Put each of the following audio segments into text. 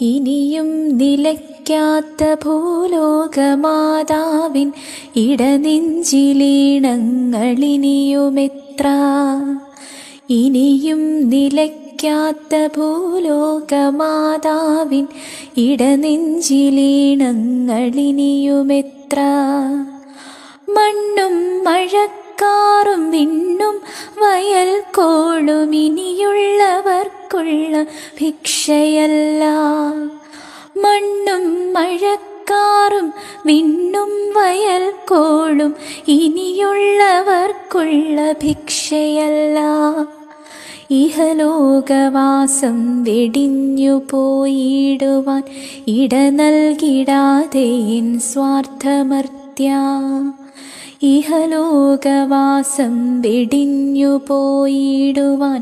ഇനിയും നിലയ്ക്കാത്ത ഭൂലോകമാതാവിൻ ഇടനെഞ്ചിലീണങ്ങളിനിയുമെത്ര? ഇനിയും നിലയ്ക്കാത്ത ഭൂലോകമാതാവിൻ ഇടനെഞ്ചിലീണങ്ങളിനിയുമെത്ര? മണ്ണും മഴക്കാറും വിണ്ണും കോളും ഇനിയുള്ളവർക്കുള്ള ഭിക്ഷയല്ല. മണ്ണും മഴക്കാറും വിണ്ണും വയൽക്കോളും കോളും ഇനിയുള്ളവർക്കുള്ള ഭിക്ഷയല്ല. ഇഹലോകവാസം വെടിഞ്ഞു പോയിടുവാൻ ഇട നൽകിടാതെ സ്വാർത്ഥമർത്യ. ഇഹലോകവാസം വെടിഞ്ഞു പോയിടുവാൻ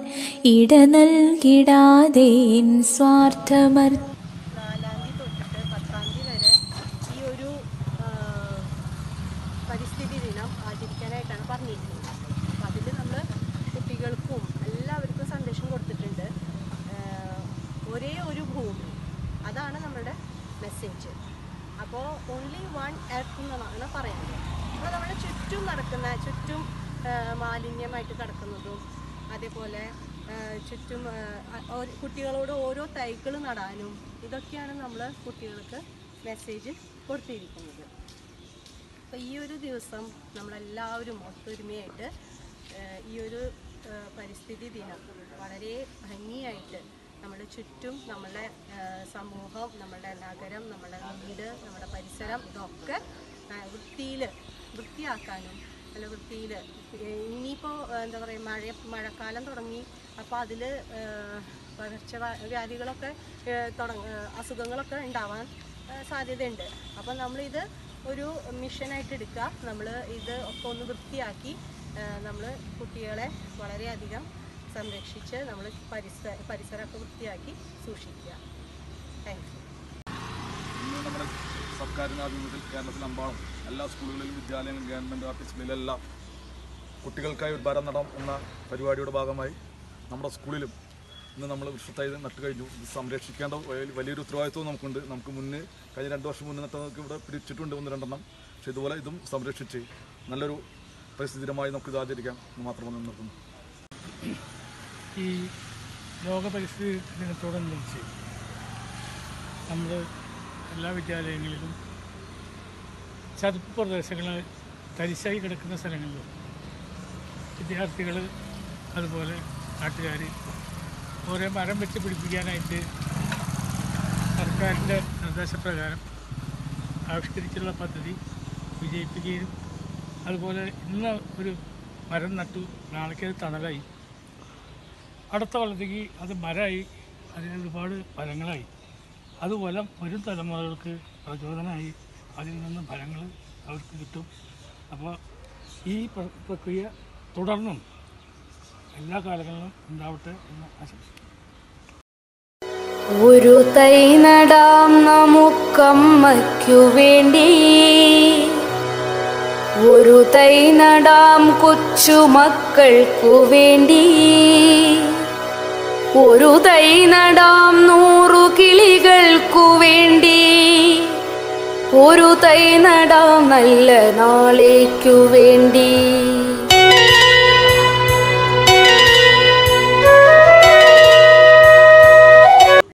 ഇട നൽകിടാതെ ഒരു പരിസ്ഥിതി ദിനം പറഞ്ഞിരിക്കുന്നത് അതിൽ നമ്മൾ കുട്ടികൾക്കും എല്ലാവർക്കും സന്ദേശം കൊടുത്തിട്ടുണ്ട് ഒരേ ഒരു ഭൂമി അതാണ് നമ്മുടെ മെസ്സേജ് അപ്പോൾ ഓൺലി വൺ എർത്ത് എന്നാണ് പറയുന്നത് നമ്മുടെ ചുറ്റും നടക്കുന്ന ചുറ്റും മാലിന്യമായിട്ട് കിടക്കുന്നതും അതേപോലെ ചുറ്റും കുട്ടികളോട് ഓരോ തൈകൾ നടാനും ഇതൊക്കെയാണ് നമ്മൾ കുട്ടികൾക്ക് മെസ്സേജ് കൊടുത്തിരിക്കുന്നത്. അപ്പോൾ ഈ ഒരു ദിവസം നമ്മളെല്ലാവരും ഒത്തൊരുമയായിട്ട് ഈ ഒരു പരിസ്ഥിതി ദിനം വളരെ ഭംഗിയായിട്ട് നമ്മുടെ ചുറ്റും നമ്മളുടെ സമൂഹം നമ്മളുടെ നഗരം നമ്മുടെ വീട് നമ്മുടെ പരിസരം ഇതൊക്കെ വൃത്തിയിൽ വൃത്തിയാക്കാനും നല്ല വൃത്തിയിൽ ഇനിയിപ്പോൾ എന്താ പറയുക മഴ മഴക്കാലം തുടങ്ങി അപ്പോൾ അതിൽ പകർച്ച വ്യാധികളൊക്കെ തുടങ്ങ അസുഖങ്ങളൊക്കെ ഉണ്ടാവാൻ സാധ്യതയുണ്ട്. അപ്പോൾ നമ്മളിത് ഒരു മിഷനായിട്ട് എടുക്കുക. നമ്മൾ ഇത് ഒക്കെ ഒന്ന് വൃത്തിയാക്കി നമ്മൾ കുട്ടികളെ വളരെയധികം സംരക്ഷിച്ച് നമ്മൾ പരിസര പരിസരമൊക്കെ വൃത്തിയാക്കി സൂക്ഷിക്കുക. Thank you. സർക്കാരിന്റെ ആഭിമുഖ്യത്തിൽ കേരളത്തിലെമ്പാടും എല്ലാ സ്കൂളുകളിലും വിദ്യാലയങ്ങളിലും ഗവൺമെന്റ് ഓഫീസുകളിലെല്ലാം കുട്ടികൾക്കായി ഒരു ഭരം നടാം എന്ന പരിപാടിയുടെ ഭാഗമായി നമ്മുടെ സ്കൂളിലും ഇന്ന് നമ്മൾ വൃക്ഷത്തൈത് നട്ട് കഴിഞ്ഞു. ഇത് സംരക്ഷിക്കേണ്ട വലിയൊരു ഉത്തരവാദിത്വം നമുക്കുണ്ട്. നമുക്ക് മുന്നേ കഴിഞ്ഞ രണ്ട് വർഷം മുന്നേ നട്ടതൊക്കെ ഇവിടെ പിടിച്ചിട്ടുണ്ട് ഒന്ന് രണ്ടെണ്ണം. പക്ഷേ ഇതുപോലെ ഇതും സംരക്ഷിച്ച് നല്ലൊരു പരിസ്ഥിതിരമായി നമുക്ക് ഇത് ആചരിക്കാം എന്ന് മാത്രമേ നിർത്തുന്നു ഈ ലോക പരിസ്ഥിതി ദിനത്തോടനുബന്ധിച്ച് നമ്മൾ എല്ലാ വിദ്യാലയങ്ങളിലും ചതുപ്പ് പ്രദേശങ്ങൾ തരിശായി കിടക്കുന്ന സ്ഥലങ്ങളിലും വിദ്യാർത്ഥികൾ അതുപോലെ നാട്ടുകാർ ഓരോ മരം വെച്ച് പിടിപ്പിക്കാനായിട്ട് സർക്കാരിന്റെ നിർദ്ദേശപ്രകാരം ആവിഷ്കരിച്ചുള്ള പദ്ധതി വിജയിപ്പിക്കുകയും അതുപോലെ ഇന്ന് ഒരു മരം നട്ടു നാളേക്ക് അത് തണലായി. അടുത്ത കൊല്ലത്തേക്ക് അത് മരമായി അതിന് ഒരുപാട് ഫലങ്ങളായി. അതുപോലെ വരും തലമുറകൾക്ക് പ്രചോദനമായി അതിൽ നിന്ന് ഫലങ്ങൾ അവർക്ക് കിട്ടും. അപ്പോൾ ഈ പ്രക്രിയ തുടർന്നും എല്ലാ കാലങ്ങളിലും ഉണ്ടാവട്ടെ എന്ന് ആശംസിക്കുന്നു. ഒരു തൈ നടാം നമുക്കമ്മയ്ക്കു വേണ്ടി. ഒരു തൈ നടാം കൊച്ചു മക്കൾക്കു വേണ്ടി. ഒരു തൈ നടാം നൂറു ഒരു തൈ നടാം നല്ല നാളേക്കു വേണ്ടി.